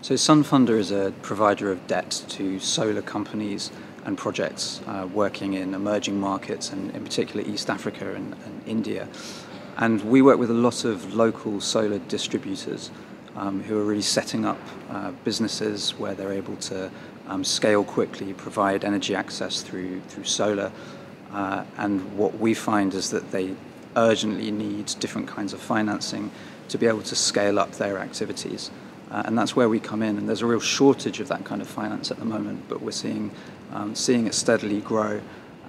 So Sunfunder is a provider of debt to solar companies and projects uh, working in emerging markets and in particular East Africa and, and, India. And we work with a lot of local solar distributors um, who are really setting up uh, businesses where they're able to um, scale quickly, provide energy access through, through solar. Uh, and what we find is that they urgently need different kinds of financing to be able to scale up their activities. Uh, and that's where we come in. And there's a real shortage of that kind of finance at the moment, but we're seeing, um, seeing it steadily grow.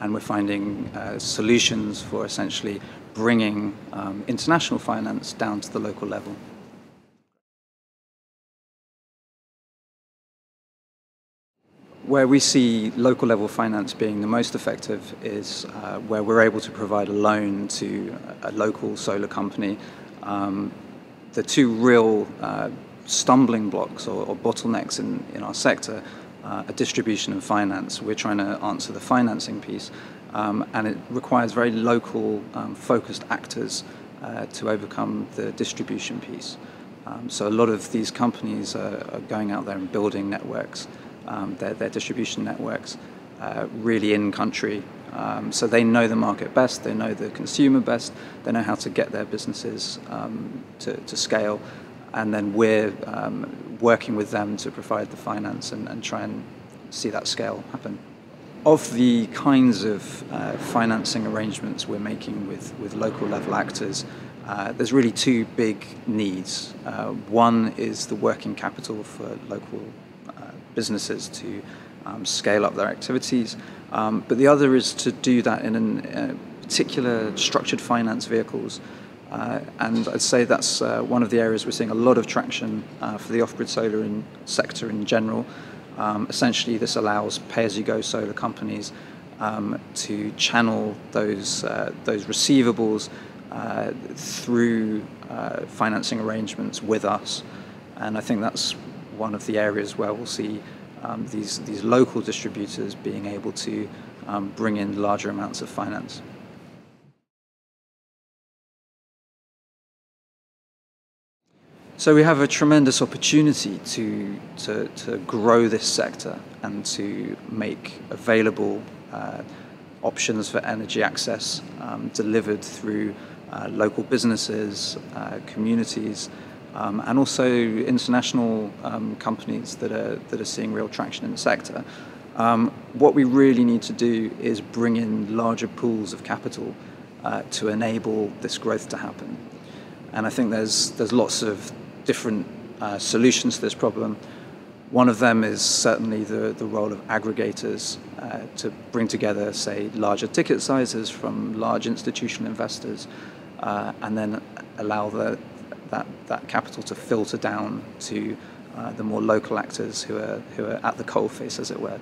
And we're finding uh, solutions for essentially bringing um, international finance down to the local level. Where we see local level finance being the most effective is uh, where we're able to provide a loan to a local solar company. Um, the two real uh, stumbling blocks or, or bottlenecks in, in our sector uh, distribution and finance. We're trying to answer the financing piece, um, and it requires very local, um, focused actors uh, to overcome the distribution piece. Um, so a lot of these companies are, are, going out there and building networks, um, their, their distribution networks, uh, really in country. Um, so they know the market best, they know the consumer best, they know how to get their businesses um, to, to scale and then we're um, working with them to provide the finance and, and, try and see that scale happen. Of the kinds of uh, financing arrangements we're making with, with local level actors, uh, there's really two big needs. Uh, one is the working capital for local uh, businesses to um, scale up their activities, um, but the other is to do that in uh, particular structured finance vehicles uh, and I'd say that's uh, one of the areas we're seeing a lot of traction uh, for the off-grid solar in, sector in general. Um, essentially, this allows pay-as-you-go solar companies um, to channel those uh, those receivables uh, through uh, financing arrangements with us, and I think that's one of the areas where we'll see um, these these local distributors being able to um, bring in larger amounts of finance. So we have a tremendous opportunity to, to, to grow this sector and to make available uh, options for energy access um, delivered through uh, local businesses, uh, communities, um, and also international um, companies that are, that are seeing real traction in the sector. Um, what we really need to do is bring in larger pools of capital uh, to enable this growth to happen. And I think there's, there's lots of different uh, solutions to this problem. One of them is certainly the, the role of aggregators uh, to bring together, say, larger ticket sizes from large institutional investors uh, and then allow the, that, that capital to filter down to uh, the more local actors who are, who are at the coalface, as it were.